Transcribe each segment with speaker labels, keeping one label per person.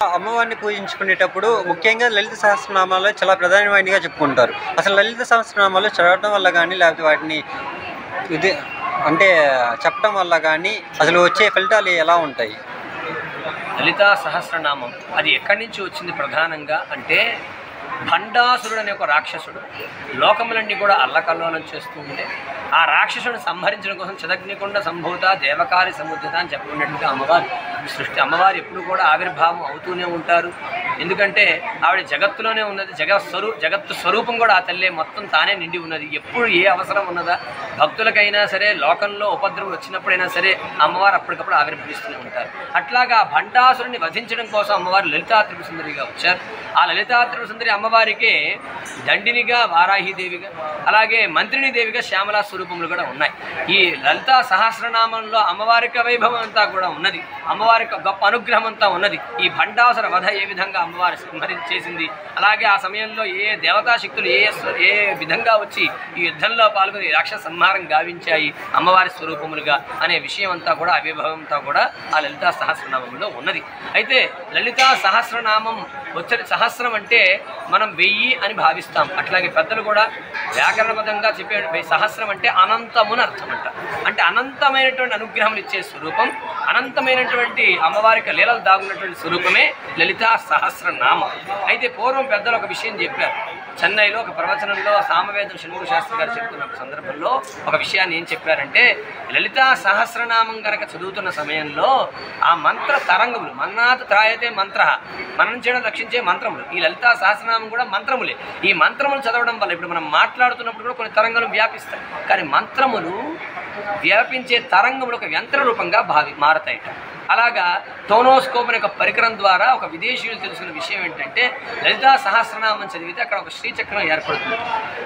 Speaker 1: అమ్మవారిని పూజించుకునేటప్పుడు ముఖ్యంగా లలిత సహస్రనామాలు చాలా ప్రధానమైనగా చెప్పుకుంటారు. అసలు లలిత సహస్రనామాలు చదవడం వల్ల కానీ లేకపోతే వాటిని ఇది అంటే చెప్పడం వల్ల కానీ అసలు వచ్చే ఫలితాలు ఎలా ఉంటాయి?
Speaker 2: లలిత సహస్రనామం అది ఎక్కడి నుంచి వచ్చింది ప్రధానంగా అంటే భండాసురుడు అనే ఒక రాక్షసుడు. లోకములన్నీ కూడా అల్లకల్లోలం చేస్తూ ఉంటే ఆ రాక్షసుడిని సంహరించడం కోసం చదగ్నికొండ సంభూత దేవకారి సముద్రత అని చెప్పుకున్నట్టుగా అమ్మవారు సృష్టి అమ్మవారు ఎప్పుడు కూడా ఆవిర్భావం అవుతూనే ఉంటారు. ఎందుకంటే ఆవిడ జగత్తులోనే ఉన్నది జగత్ స్వరూ జగత్తు స్వరూపం కూడా ఆ తల్లే మొత్తం తానే నిండి ఉన్నది. ఎప్పుడు ఏ అవసరం ఉన్నదా? భక్తులకైనా సరే లోకంలో ఉపద్రవం వచ్చినప్పుడైనా సరే అమ్మవారు అప్పటికప్పుడు ఆవిర్భవిస్తూనే ఉంటారు. అట్లాగా ఆ భండాసురుని వధించడం కోసం అమ్మవారు లలితా సుందరిగా వచ్చారు. ఆ లలితా త్రిపుర సుందరి అమ్మవారికి దండినిగా వారాహిదేవిగా అలాగే మంత్రిని దేవిగా శ్యామలా స్వరూపములు కూడా ఉన్నాయి. ఈ లలితా సహస్రనామంలో అమ్మవారికి వైభవం అంతా కూడా ఉన్నది. అమ్మవారికి గొప్ప అనుగ్రహం అంతా ఉన్నది. ఈ భండాసుర వధ ఏ విధంగా అమ్మవారి సంహరించి చేసింది? అలాగే ఆ సమయంలో ఏ దేవతా శక్తులు ఏ ఏ విధంగా వచ్చి ఈ యుద్ధంలో పాల్గొని రాక్షస సంహారం గావించాయి అమ్మవారి స్వరూపములుగా అనే విషయం అంతా కూడా అవిభవం అంతా కూడా ఆ లలితా సహస్రనామంలో ఉన్నది. అయితే లలితా సహస్రనామం వచ్చే సహస్రం అంటే మనం వెయ్యి అని భావిస్తాం. అట్లాగే పెద్దలు కూడా వ్యాకరణబద్ధంగా చెప్పే సహస్రం అంటే అనంతముని అర్థం అంట అంటే అనంతమైనటువంటి అనుగ్రహం ఇచ్చే స్వరూపం అనంతమైనటువంటి అమ్మవారికి లీలలు దాగున్నటువంటి స్వరూపమే లలితా సహస్రనామ. అయితే పూర్వం పెద్దలు ఒక విషయం చెప్పారు. చెన్నైలో ఒక ప్రవచనంలో సామవేదం షణ్ముఖ శాస్త్రి గారు చెప్తున్న సందర్భంలో ఒక విషయాన్ని ఏం చెప్పారంటే లలితా సహస్రనామం కనుక చదువుతున్న సమయంలో ఆ మంత్ర తరంగములు మన్నాత్ త్రాయతే మంత్ర మనం చేయడం రక్షించే మంత్రములు ఈ లలితా సహస్రనామం కూడా మంత్రములే. ఈ మంత్రములు చదవడం వల్ల ఇప్పుడు మనం మాట్లాడుతున్నప్పుడు కూడా కొన్ని తరంగాలు వ్యాపిస్తాయి. కానీ మంత్రములు వ్యాపించే తరంగములు ఒక యంత్ర రూపంగా భావి మారతాయిట. అలాగా టోనోస్కోప్ అనే ఒక పరికరం ద్వారా ఒక విదేశీయులు తెలుసుకున్న విషయం ఏంటంటే లలితా సహస్రనామం చదివితే అక్కడ ఒక శ్రీచక్రం ఏర్పడుతుంది.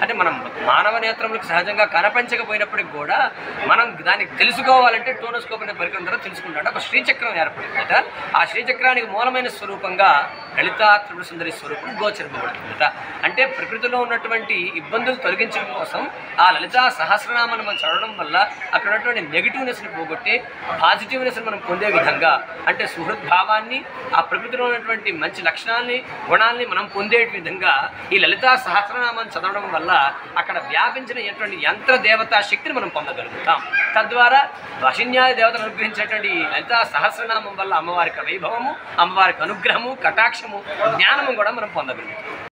Speaker 2: అంటే మనం మానవ నేత్రములకు సహజంగా కనపంచకపోయినప్పటికి కూడా మనం దాన్ని తెలుసుకోవాలంటే టోనోస్కోప్ అనే పరికరం ద్వారా తెలుసుకుంటాడు ఒక శ్రీచక్రం ఏర్పడుతుందట ఆ శ్రీచక్రానికి మూలమైన స్వరూపంగా లలితా త్రిపుర సుందరి స్వరూపం గోచరింపబడుతుందట. అంటే ప్రకృతిలో ఉన్నటువంటి ఇబ్బందులు తొలగించడం కోసం ఆ లలితా సహస్రనామాన్ని మనం చదవడం వల్ల అక్కడ ఉన్నటువంటి నెగిటివ్నెస్ని పోగొట్టి పాజిటివ్నెస్ని మనం పొందే విధంగా అంటే సుహృద్భావాన్ని ఆ ప్రకృతిలో ఉన్నటువంటి మంచి లక్షణాలని గుణాలని మనం పొందే విధంగా ఈ లలితా సహస్రనామాన్ని చదవడం వల్ల అక్కడ వ్యాపించినటువంటి యంత్ర దేవతా శక్తిని మనం పొందగలుగుతాం. తద్వారా వశిన్యాయ దేవతను అనుగ్రహించినటువంటి లలితా సహస్రనామం వల్ల అమ్మవారికి వైభవము అమ్మవారికి అనుగ్రహము కటాక్షము జ్ఞానము కూడా మనం పొందగలుగుతాం